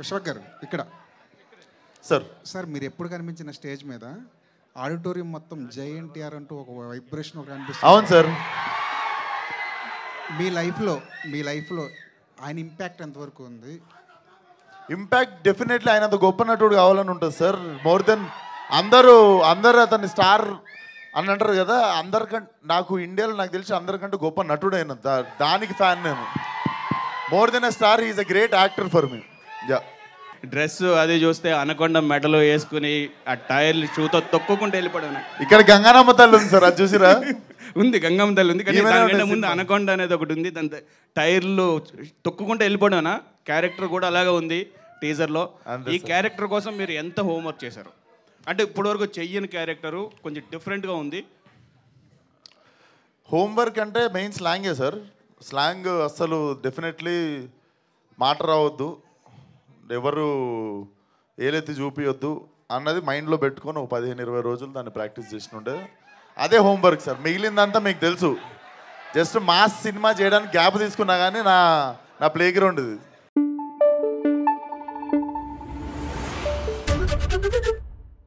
విశ్వక్ గారు ఇక్కడ. Sir. Sir మీరు ఎప్పుడు కనిపించిన స్టేజ్ మీద ఆడిటోరియం మొత్తం జై ఎన్టీఆర్ అంటూ ఒక వైబ్రేషన్ ఒక కనిపిస్తుంది. అవును సార్. మీ లైఫ్లో మీ లైఫ్లో ఆయన ఇంపాక్ట్ ఎంతవరకు ఉంది? ఇంపాక్ట్ డెఫినెట్లీ ఆయన అంత గొప్ప నటుడు కావాలని ఉంటుంది సార్. మోర్ దెన్ అందరూ అందరూ అతన్ని స్టార్ అని అంటారు కదా అందరికంటే నాకు ఇండియాలో నాకు తెలిసి అందరికంటే గొప్ప నటుడు ఆయన దా- దానికి ఫ్యాన్ నేను. More than a star is a great actor for me. Dress అది చూస్తే అనకొండ మెడలో వేసుకుని ఆ టైర్లు షూతో తొక్కుకుంటూ వెళ్ళిపోయాను. ఇక్కడ గంగానమ్మ తల్లి ఉంది సార్ అది చూసిరా? ఉంది గంగమ్మ తల్లి ఉంది. కానీ దానికంటే ముందు. అనకొండ అనేది ఒకటి ఉంది. దాని టైర్లు తొక్కుకుంటూ వెళ్ళిపోయానా. క్యారెక్టర్ కూడా అలాగే ఉంది టీజర్లో. ఈ క్యారెక్టర్ కోసం మీరు ఎంత హోంవర్క్ చేశారు? అంటే ఇప్పటివరకు చెయ్యని క్యారెక్టరు కొంచెం డిఫరెంట్గా ఉంది. హోంవర్క్ అంటే మెయిన్ స్లాంగే సార్. స్లాంగ్ అస్సలు డెఫినెట్లీ మాట రావద్దు. ఎవరు ఏలెత్తి చూపించొద్దు అన్నది మైండ్లో పెట్టుకొని ఒక పదిహేను ఇరవై రోజులు దాన్ని ప్రాక్టీస్ చేసినుంటే అదే హోంవర్క్ సార్ మిగిలిందంతా మీకు తెలుసు. జస్ట్ మాస్ సినిమా చేయడానికి గ్యాప్ తీసుకున్నా కానీ నా నా ప్లే గ్రౌండ్ ఇది.